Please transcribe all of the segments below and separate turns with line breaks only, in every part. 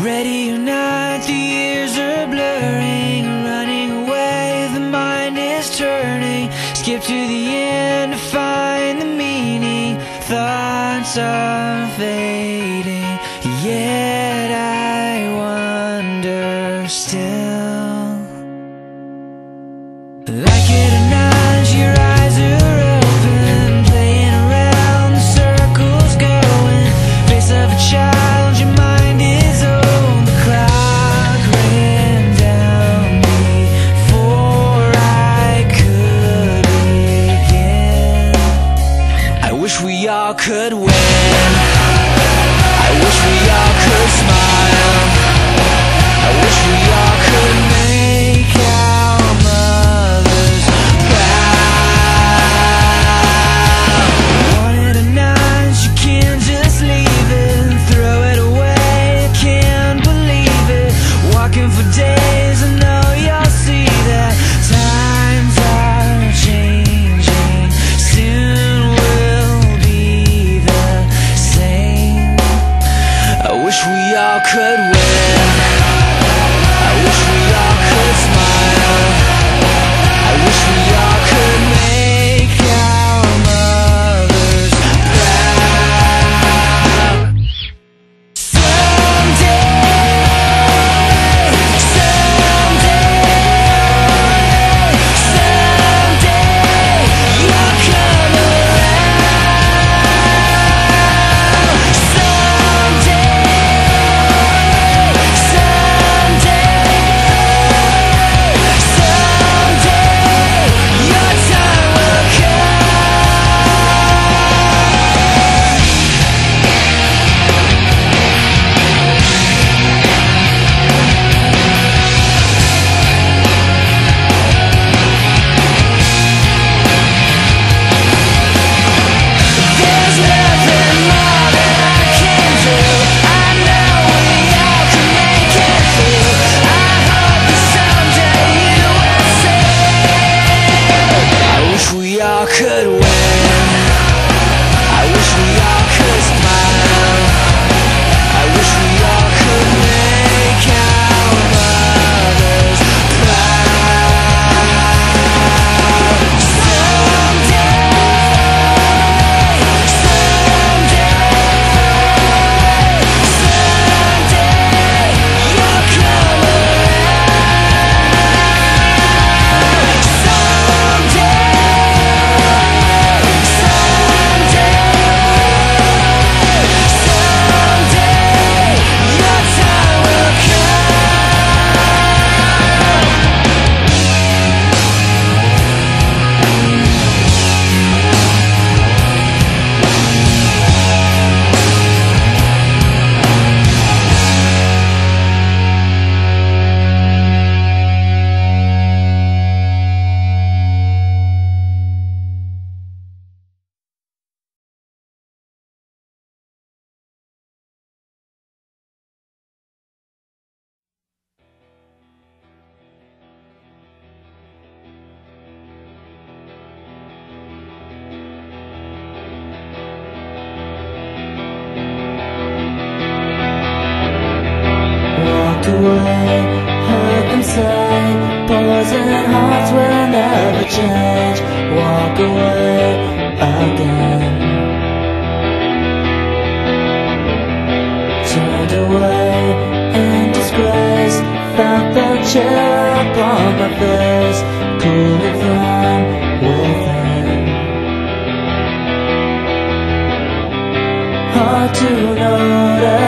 Ready or not, the years are blurring Running away, the mind is turning. Skip to the end to find the meaning. Thoughts are fading,
yeah. Change. Walk away again. Turned away in disgrace, felt the chill upon my face, cooling from within. Hard to notice,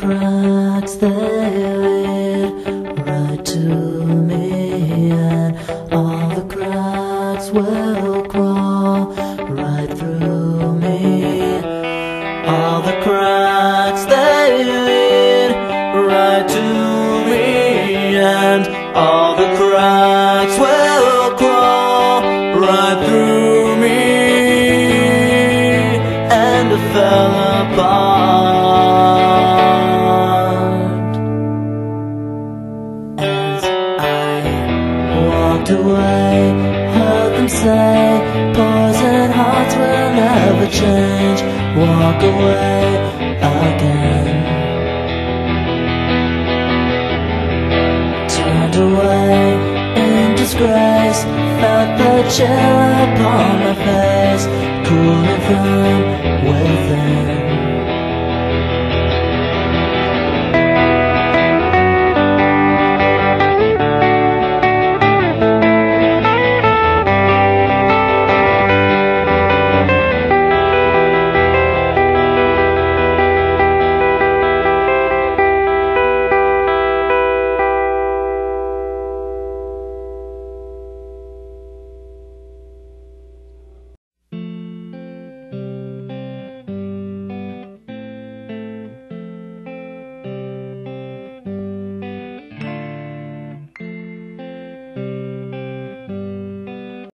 cracks they lead right to me, and all the cracks will crawl right through me. All the cracks they lead right to me, and all the cracks will crawl right through me, and I fell apart say, poison hearts will never change. Walk away again. Turned away in disgrace. Felt the chill upon my face, cooling from within.